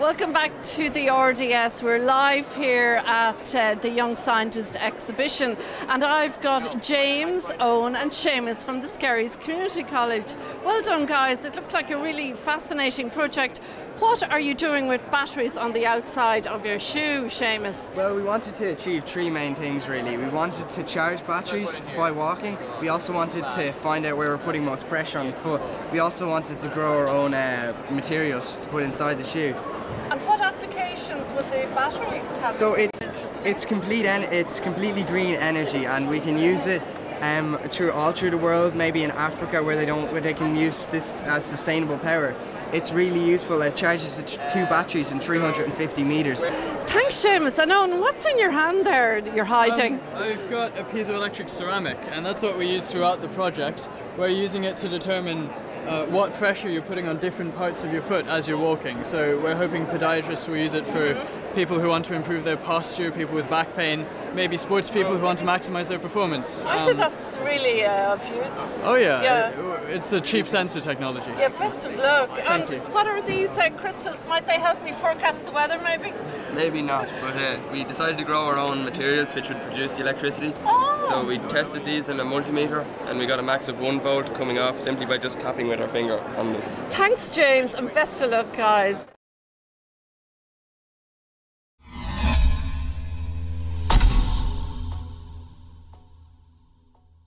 Welcome back to the RDS. We're live here at uh, the Young Scientist exhibition, and I've got James, Owen, and Seamus from the Skerries Community College. Well done, guys. It looks like a really fascinating project. What are you doing with batteries on the outside of your shoe, Seamus? Well, we wanted to achieve three main things really. We wanted to charge batteries by walking. We also wanted to find out where we're putting most pressure on the foot. We also wanted to grow our own uh, materials to put inside the shoe. And what applications would the batteries have? So it's interesting. it's complete en- it's completely green energy, and we can use it um, through all through the world. Maybe in Africa where they don't where they can use this as sustainable power. It's really useful. It charges the two batteries in 350 meters. Thanks, Seamus. And Owen, what's in your hand there you're hiding? Um, I've got a piezoelectric ceramic, and that's what we use throughout the project. We're using it to determine uh, what pressure you're putting on different parts of your foot as you're walking. So we're hoping podiatrists will use it for people who want to improve their posture, people with back pain, maybe sports people who want to maximize their performance. I think Um, that's really uh, of use. Oh yeah, Yeah. it- it's a cheap sensor technology. Yeah, best of luck. and you. what are these uh, crystals? Might they help me forecast the weather, maybe? Maybe not, but uh, we decided to grow our own materials which would produce the electricity. Oh. So we tested these in a multimeter and we got a max of one volt coming off simply by just tapping with our finger on them. Thanks, James, and best of luck, guys.